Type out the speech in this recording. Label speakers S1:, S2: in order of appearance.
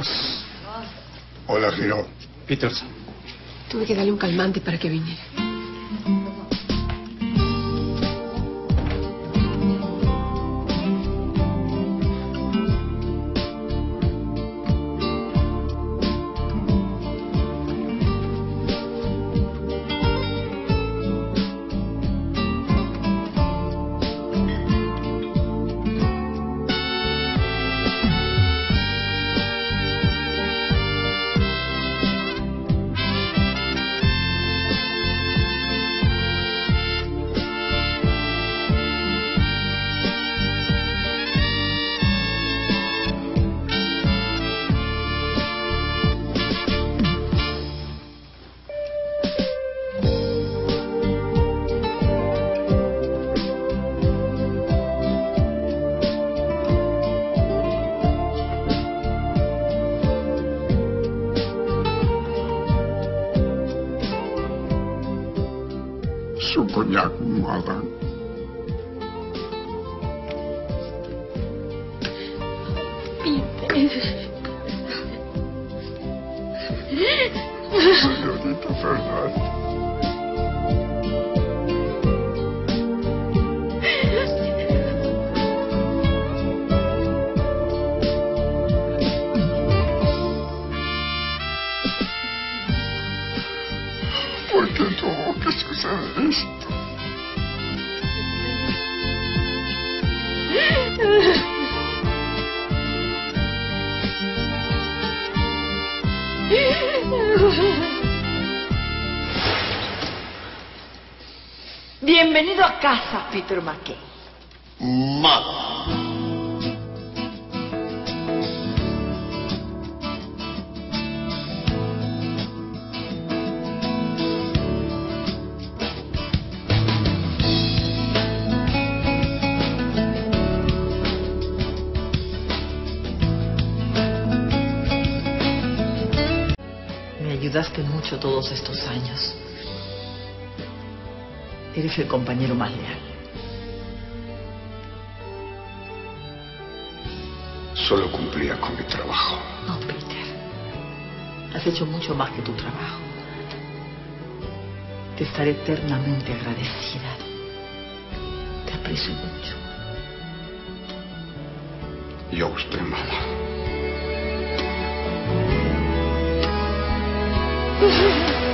S1: Marcos.
S2: Hola, Giro.
S1: Peterson.
S3: Tuve que darle un calmante para que viniera.
S2: 小姑娘，麻烦。彼得，只有你最难。
S4: Bienvenido a casa, Peter McKay.
S2: Mal.
S4: Ayudaste mucho todos estos años. Eres el compañero más leal.
S2: Solo cumplía con mi trabajo.
S4: No, Peter. Has hecho mucho más que tu trabajo. Te estaré eternamente agradecida. Te aprecio mucho.
S2: Y a usted, mala. Thank you.